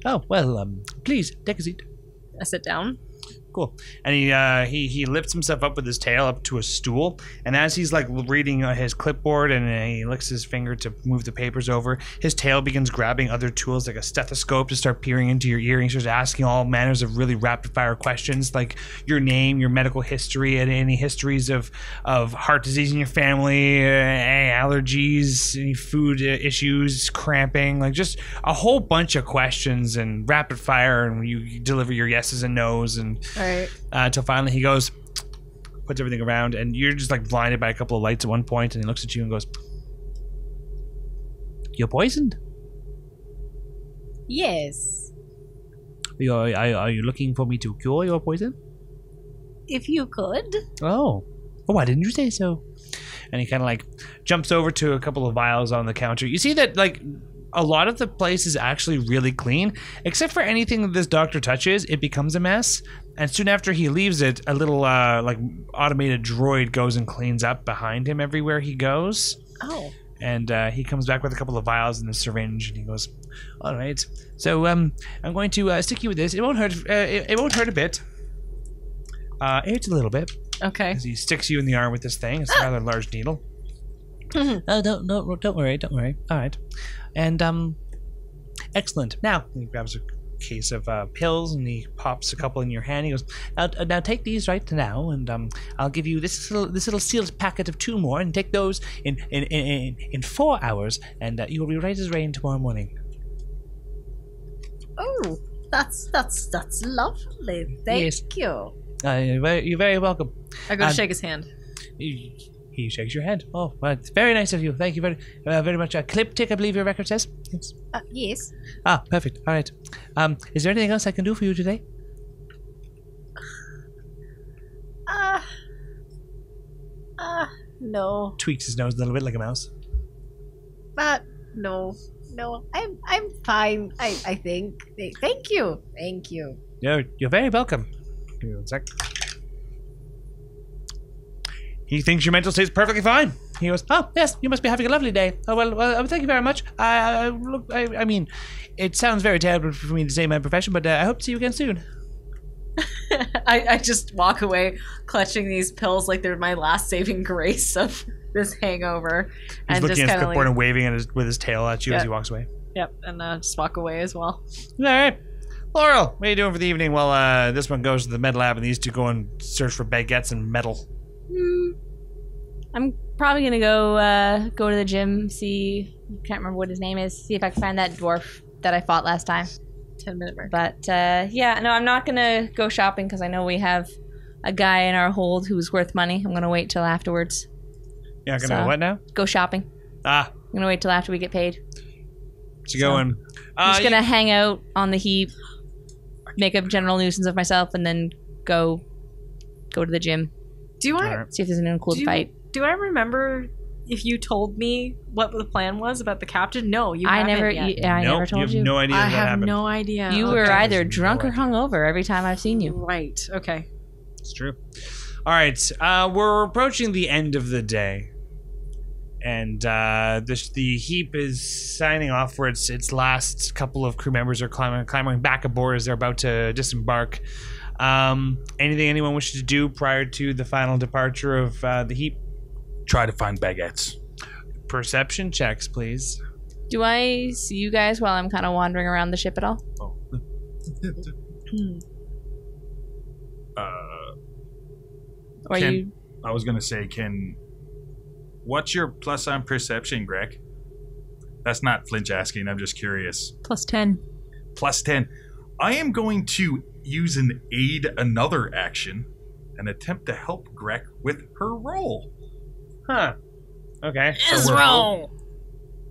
Oh well, um, please take a seat. I sit down. Cool. And he uh, he he lifts himself up with his tail up to a stool, and as he's like reading uh, his clipboard and uh, he licks his finger to move the papers over, his tail begins grabbing other tools like a stethoscope to start peering into your ear. And he starts asking all manners of really rapid fire questions like your name, your medical history, and any histories of of heart disease in your family, uh, allergies, any food uh, issues, cramping, like just a whole bunch of questions and rapid fire, and you, deliver your yeses and nos and right. uh, until finally he goes, puts everything around, and you're just like blinded by a couple of lights at one point, and he looks at you and goes, "You're poisoned. Yes. Are are you looking for me to cure your poison? If you could. Oh, oh, why didn't you say so?" And he kind of like jumps over to a couple of vials on the counter. You see that like a lot of the place is actually really clean, except for anything that this doctor touches, it becomes a mess. And soon after he leaves it, a little uh, like automated droid goes and cleans up behind him everywhere he goes. Oh. and uh, he comes back with a couple of vials and a syringe, and he goes, "All right, so um, I'm going to uh, stick you with this. It won't hurt. Uh, it, it won't hurt a bit. Uh, it hurts a little bit Okay. as he sticks you in the arm with this thing. It's a rather large needle. oh, don't, don't, don't worry, don't worry. All right, and um, excellent. Now he grabs a case of uh, pills and he pops a couple in your hand. He goes, now, uh, now take these right now, and um, I'll give you this little this little sealed packet of two more, and take those in in in, in, in four hours, and uh, you will be right as rain tomorrow morning. Oh, that's that's that's lovely. Thank Yes. you. Uh, you're, very, you're very welcome. I go to Um, shake his hand. He, he shakes your hand. Oh, well, it's very nice of you. Thank you very, uh, very much. Uh, Klip-Tik, I believe your record says. Yes. Uh, yes. Ah, perfect. All right. Um, is there anything else I can do for you today? Uh, uh, no. Tweaks his nose a little bit like a mouse. Uh, no. No, I'm I'm fine. I I think. Thank you. Thank you. You're, you're very welcome. Give me one sec. He thinks your mental state is perfectly fine. He goes, "Oh yes, you must be having a lovely day. Oh well, well uh, thank you very much. I, I look, I, I mean, it sounds very terrible for me to say my profession, but uh, I hope to see you again soon." I, I just walk away clutching these pills like they're my last saving grace of this hangover. He's and looking just at his clipboard like, and waving at his, with his tail at you as he walks away. yep, and uh, just walk away as well. All right, Laurel, what are you doing for the evening? Well, uh, this one goes to the med lab, and these two go and search for baguettes and metal. Hmm. I'm probably gonna go uh, go to the gym. See, can't remember what his name is. See if I can find that dwarf that I fought last time. Ten minute mark. But uh, yeah, no, I'm not gonna go shopping because I know we have a guy in our hold who's worth money. I'm gonna wait till afterwards. You're gonna So- what now? Go shopping. Ah, I'm gonna wait till after we get paid. to go and. I'm Uh, just gonna hang out on the heap, make a general nuisance of myself, and then go go to the gym. Do I Alright. See if there's anyone cool do, fight. do I remember if you told me what the plan was about the captain? No, you I haven't never, yet. y- I nope, never told have you. no idea I that have happened. no idea. you Okay. were either drunk no or hungover every time I've seen you. right. Okay. It's true. All right, uh, we're approaching the end of the day, and uh, this, the heap is signing off. Where its its last couple of crew members are climbing climbing back aboard as they're about to disembark. Um, anything anyone wishes to do prior to the final departure of uh, the heap? Try to find baguettes. Perception checks, please. Do I see you guys while I'm kind of wandering around the ship at all? Oh. Hmm. Uh, Or Can- you? I was gonna say, can what's your plus on perception, Greg? That's not Flinch asking. I'm just curious. Plus ten. Plus ten. I am going to use an aid another action and attempt to help Greg with her roll. Huh. Okay. Is we're.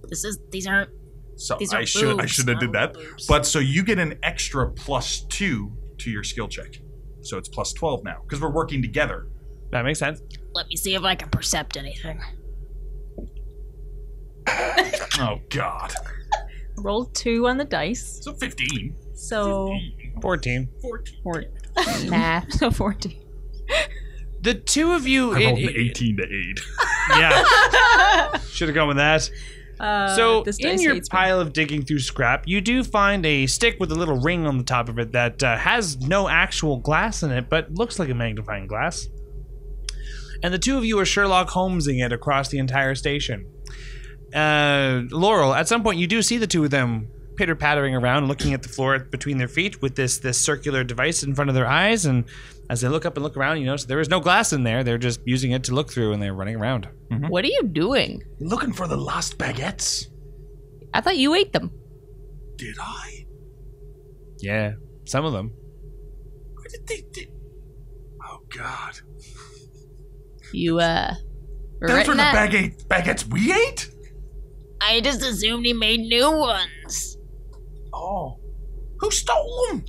This is these aren't So These are I should I should have did that. boobs. But so you get an extra plus two to your skill check. So it's plus twelve now because we're working together. That makes sense. let me see if I can percept anything. Oh God. Roll two on the dice. So fifteen. So 14. 14. Nah. so fourteen. The two of you. I it- rolled an it- eighteen to 8. yeah. Should have gone with that. Uh, So, this in your hates me. pile of digging through scrap, you do find a stick with a little ring on the top of it that uh, has no actual glass in it, but looks like a magnifying glass. And the two of you are Sherlock Holmesing it across the entire station. Uh, Laurel, at some point, you do see the two of them pitter pattering around, looking at the floor between their feet with this this circular device in front of their eyes. And as they look up and look around, you notice there is no glass in there. They're just using it to look through, and they're running around. What are you doing? Looking for the lost baguettes. I thought you ate them. Did I? Yeah, some of them. Where did they? Did... Oh God. You uh. Those were written the that? baguette, baguettes we ate. I just assumed he made new ones. Oh. Who stole them?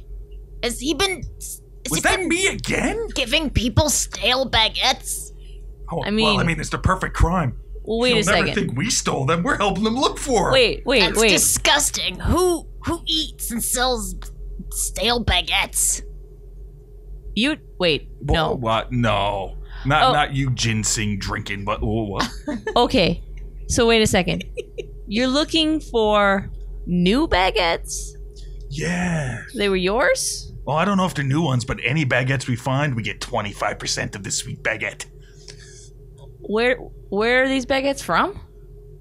Has he been? Has Was he that been me again? giving people stale baguettes? Oh, I well, mean- I mean, it's the perfect crime. Well, wait He'll a never second. think we stole them. We're helping them look for 'em. Wait, wait, That's wait. disgusting. Who who eats and sells stale baguettes? You wait. Wha- No. What? No. Not Oh. not you ginseng drinking, but oh, what? Okay. So wait a second. You're looking for new baguettes? yeah. They were yours? Well, I don't know if they're new ones, but any baguettes we find, we get 25% of this sweet baguette. Where where are these baguettes from?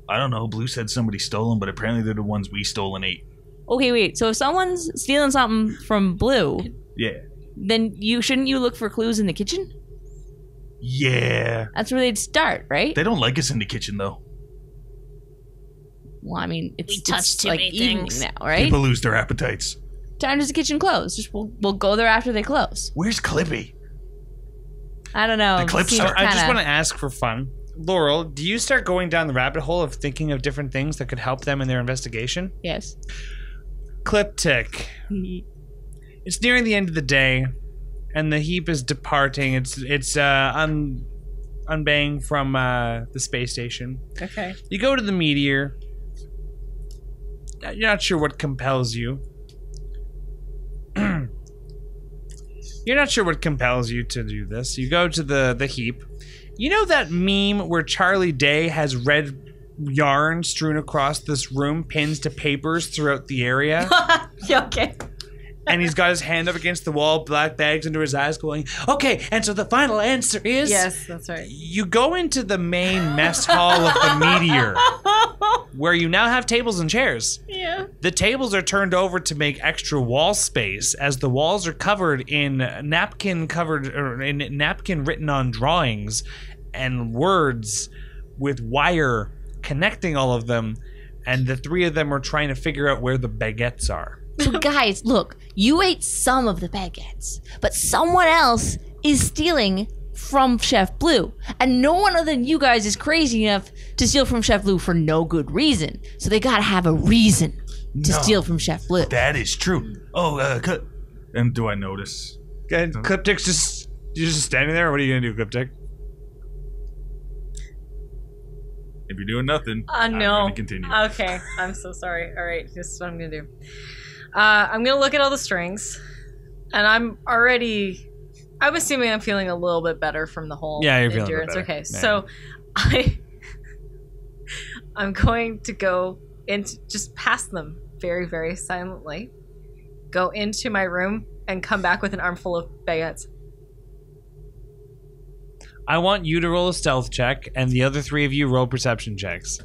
I don't know. Blue said somebody stole them, but apparently they're the ones we stole and ate. Okay, wait. So if someone's stealing something from Blue, Yeah. then you shouldn't you look for clues in the kitchen? Yeah. That's where they'd start, right? They don't like us in the kitchen, though. Well, I mean, it's, We touched it's too like many evening things. now, right? People lose their appetites. Time does the Kitchen close? Just we'll, we'll go there after they close. Where's Clippy? I don't know. The clip Seems star. I just want to ask for fun. Laurel, do you start going down the rabbit hole of thinking of different things that could help them in their investigation? Yes. Klip-Tik. It's nearing the end of the day, and the heap is departing. It's it's uh, un unbaying from uh, the space station. Okay. You go to the meteor. You're not sure what compels you. You're not sure what compels you to do this. You go to the the heap. You know that meme where Charlie Day has red yarn strewn across this room, pins to papers throughout the area, okay. And he's got his hand up against the wall, black bags under his eyes, going, "Okay." And so the final answer is Yes, that's right. you go into the main mess hall of the meteor where you now have tables and chairs Yeah. the tables are turned over to make extra wall space as the walls are covered in napkin covered or in napkin written on drawings and words with wire connecting all of them and the three of them are trying to figure out where the baguettes are So, guys, look, you ate some of the baguettes, but someone else is stealing from Chef Blue. And no one other than you guys is crazy enough to steal from Chef Blue for no good reason. So, they gotta have a reason to No. steal from Chef Blue. That is true. Oh, uh, cut. And do I notice? and Klip-Tik's just you're just standing there what are you gonna do cliptic If you're doing nothing, Uh, I'm no. gonna continue. Okay, I'm so sorry. All right, this is what I'm gonna do. Uh, I'm gonna look at all the strings, and I'm already. I'm assuming I'm feeling a little bit better from the whole Yeah, you're feeling endurance. better. Okay, Yeah. so I, I'm going to go into just past them very, very silently. Go into my room and come back with an armful of baguettes. i want you to roll a stealth check and the other three of you roll perception checks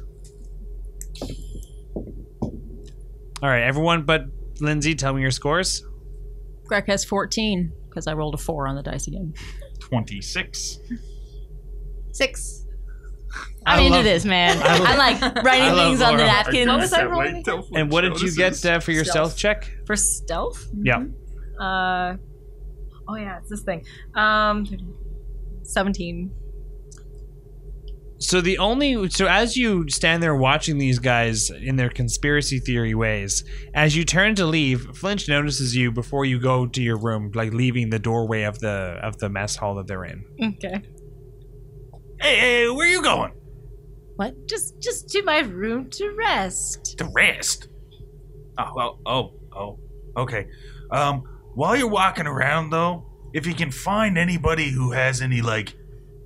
all right everyone but lindsay tell me your scores Greg has 14 because I rolled a 4 on the dice again. 26. Six. I I'm into love- this, man. I love- I'm like writing love things on the Laura. napkins. What was I Can't rolling wait till and what did you get notices. uh, for your stealth, Stealth. check For stealth? yeah Uh, oh yeah, it's this thing. Um, seventeen. So the only so as you stand there watching these guys in their conspiracy theory ways, as you turn to leave, Flinch notices you before you go to your room, like leaving the doorway of the of the mess hall that they're in. Okay. Hey, hey, where are you going? What? Just, just to my room to rest. To rest. Oh, well, oh, oh, okay. Um, while you're walking around, though, if you can find anybody who has any, like,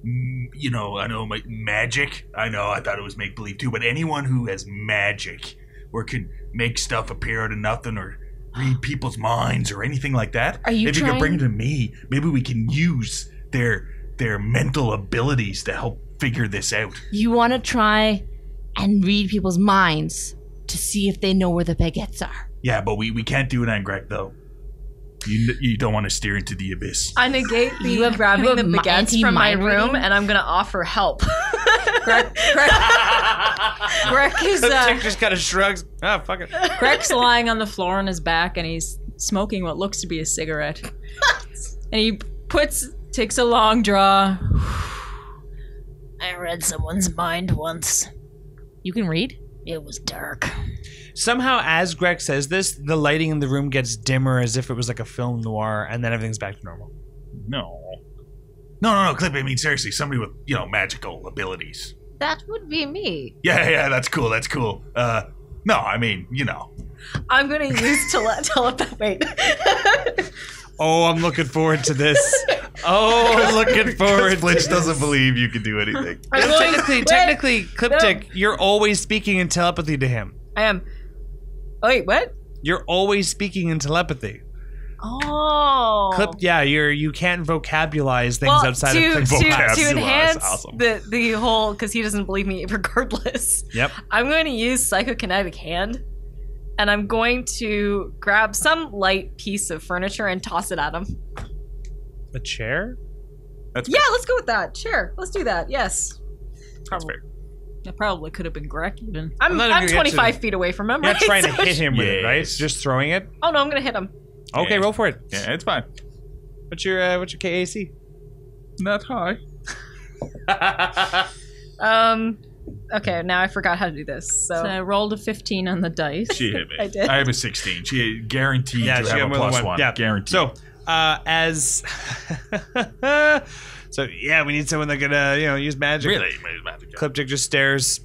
you know, I know my, magic. I know, I thought it was make believe too, but anyone who has magic or can make stuff appear out of nothing or read people's minds or anything like that. Are you if you can bring it to me, maybe we can use their their mental abilities to help figure this out. You wanna try and read people's minds to see if they know where the baguettes are. Yeah, but we, we can't do it on Greg though. You you don't want to steer into the abyss. I negate the You have- grabbing you have the mi- baguettes from my anti-mind room, reading? and I'm gonna offer help. Greg, Greg, Greg is uh, just kind of shrugs. Ah, fuck it. Greg's lying on the floor on his back and he's smoking what looks to be a cigarette. and he puts takes a long draw. I read someone's mind once. You can read? It was dark. Somehow, as Greg says this, the lighting in the room gets dimmer, as if it was like a film noir, and then everything's back to normal. No. No, no, no, Clip. I mean, seriously, somebody with you know magical abilities. That would be me. Yeah, yeah, that's cool. That's cool. Uh, no, I mean, you know, I'm gonna use tele- telepathy. Wait. Oh, I'm looking forward to this. Oh, looking forward. Flinch to doesn't this. believe you can do anything. I'm going- technically, wait. technically, Klip-Tik, you're always speaking in telepathy to him. I am. Oh, wait, what? You're always speaking in telepathy. Oh. Clip, yeah, you're you can't vocabularize things well, outside to, of clip to, vocab. to enhance awesome. the the whole because he doesn't believe me regardless. Yep. I'm going to use psychokinetic hand, and I'm going to grab some light piece of furniture and toss it at him. A chair? That's Yeah, let's go with that. Chair. let's do that. Yes. Probably. That probably could have been Greg even. I'm, I'm I'm, even gonna get 25 to- feet away from him. You're not right? trying to hit him with it, right? Yes. Just throwing it. Oh no, I'm gonna hit him. Okay, Yeah. roll for it. Yeah, it's fine. What's your uh, what's your KAC? Not high. Um. Okay, now I forgot how to do this. So, So I rolled a 15 on the dice. She hit me. I did. I have a 16. She guaranteed Yeah, to she have a plus one. one. Yeah. Guaranteed. So, uh, as so, yeah, we need someone that can, uh, you know, use magic. really, magic. Klip-Tik just stares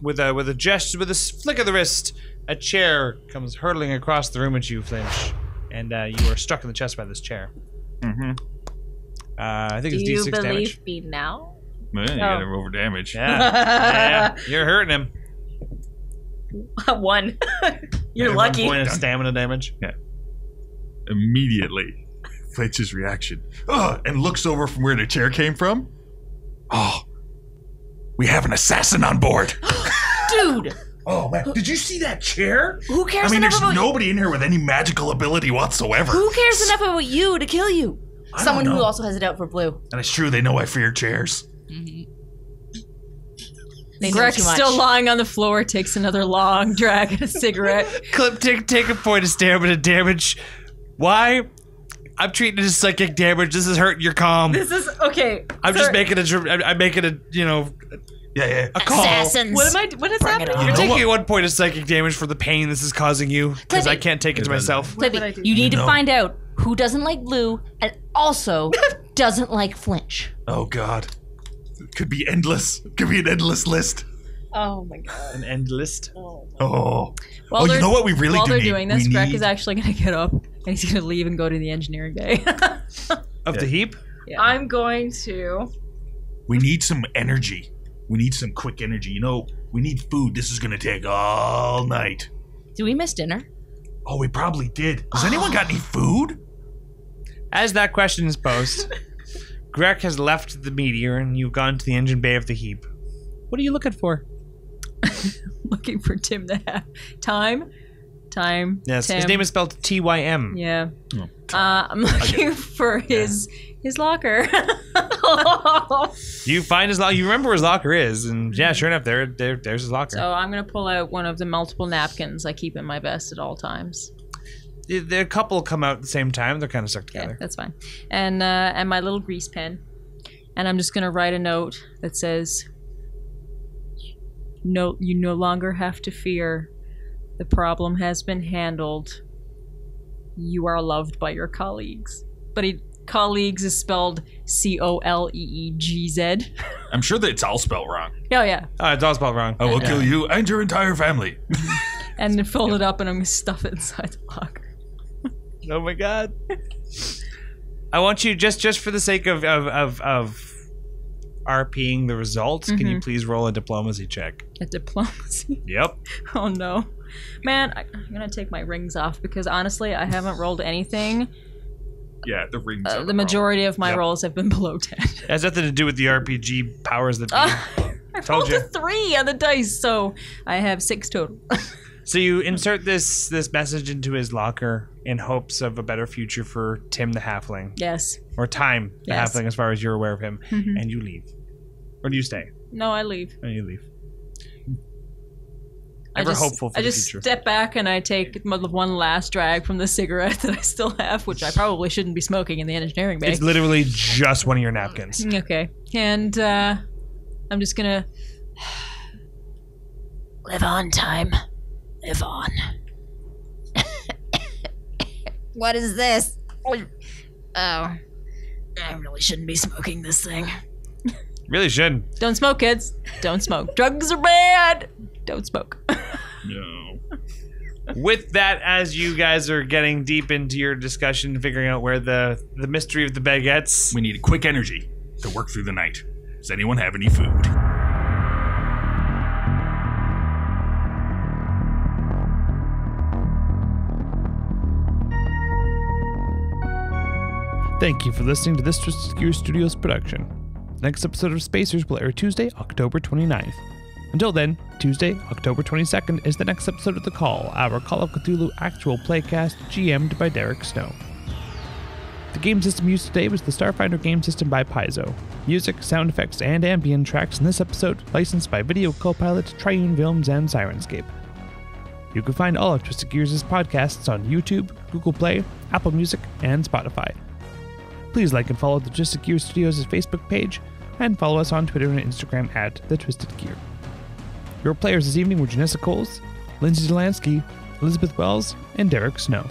with a with a gesture, with a flick of the wrist. A chair comes hurtling across the room at you, Flinch, and uh, you are struck in the chest by this chair. Mm-hmm. Uh, I think Do it's you D6 you believe damage. me now? Man, you got him over damage. Yeah. yeah, you're hurting him. one. You're One lucky. point of stamina damage. Immediately, Flinch's reaction. Oh, and looks over from where the chair came from. Oh, we have an assassin on board. Dude, Oh man, did you see that chair? who cares I mean, there's about nobody in here with any magical ability whatsoever. Who cares enough about you to kill you? I don't Someone who know. also has it out for blue. And it's true, they know I fear chairs. Mm-hmm. They know Greg's too much. still lying on the floor, takes another long drag at a cigarette. Clip, take, take a point of stamina damage. Why? I'm treating it as psychic damage. This is hurting your calm. This is okay. I'm just making a, dr- I'm- I'm making a, you know, Yeah, yeah. a call. Assassins. What am I? What is happening? You're taking what? one point of psychic damage for the pain this is causing you because I can't take it to myself. What would I Clippy, you need to find out who doesn't like blue and also doesn't like flinch. Oh god. it Could be endless. Could be an endless list. Oh my god. An end list. Oh. oh. While oh, you know what we really While do they're need? doing this, we Greg need, is actually going to get up and he's going to leave and go to the engineering bay. Of the heap? I'm going to. we need some energy. We need some quick energy. You know, we need food. This is gonna take all night. Do we miss dinner? Oh, we probably did. Has anyone got any food? As that question is posed, Greg has left the meteor and you've gone to the engine bay of the heap. What are you looking for? Looking for Tim to have time. Time. Yes, his name is spelled T Y M. Yeah. Oh, Uh, I'm looking for his his locker. You find his locker. You remember where his locker is, and yeah, sure enough, there, there there's his locker. so I'm gonna pull out one of the multiple napkins I keep in my vest at all times. The- the couple come out at the same time. They're kind of stuck Okay, together. that's fine. And uh, and my little grease pen, and I'm just gonna write a note that says, "No, you no longer have to fear. The problem has been handled. You are loved by your colleagues." But he, colleagues is spelled C O L E E G Z. I'm sure that it's all spelled wrong. Oh yeah, Oh, it's all spelled wrong. I will kill you and your entire family. and then fold it up, and I'm gonna stuff it inside the locker. Oh my god. I want you just just for the sake of of of, of RPing the results, can you mm-hmm. please roll a diplomacy check? A diplomacy. Yep. Oh no, man! I, I'm gonna take my rings off because honestly, I haven't rolled anything. Yeah, the rings. Uh, are the wrong. majority of my Yep. rolls have been below ten. It has nothing to do with the RPG powers that be. I Told rolled ya. a three on the dice, so I have six total. So you insert this this message into his locker in hopes of a better future for Tim the Halfling, yes. or Time the Yes. Halfling, as far as you're aware of him, Mhm. and you leave, or do you stay? No, I leave. And you leave. I just, hopeful for I the just future. step back and I take one last drag from the cigarette that I still have, which I probably shouldn't be smoking in the engineering bay. It's literally just one of your napkins. okay, and uh, I'm just gonna. Live on, Tym. Live on. What is this? Oh, I really shouldn't be smoking this thing. Really shouldn't. Don't smoke, kids. Don't smoke. Drugs are bad. Don't smoke. No. With that, as you guys are getting deep into your discussion, figuring out where the the mystery of the baguettes. We need quick energy to work through the night. Does anyone have any food? Thank you for listening to this Secure Studios production. The next episode of Spacers will air Tuesday, October 29th. Until then, Tuesday, October 22nd is the next episode of The Call, our Call of Cthulhu actual playcast GM'd by Derek Snow. The game system used today was the Starfinder game system by Paizo. Music, sound effects, and ambient tracks in this episode licensed by Video Copilot, Triune Films, and Syrinscape. You can find all of Twisted Gears' podcasts on YouTube, Google Play, Apple Music, and Spotify. Please like and follow the Twisted Gear Studios' Facebook page, and follow us on Twitter and Instagram at The Twisted Gear. Your players this evening were Janessa Coles, Lindsay Delansky, Elizabeth Wells, and Derek Snow.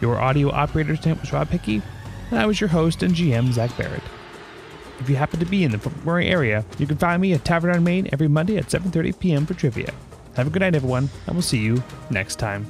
Your audio operator tonight was Rob Hickey, and I was your host and GM, Zach Barrett. If you happen to be in the Fort McMurray area, you can find me at Tavern on Main every Monday at 7.30 p.m. for trivia. Have a good night, everyone, and we'll see you next time.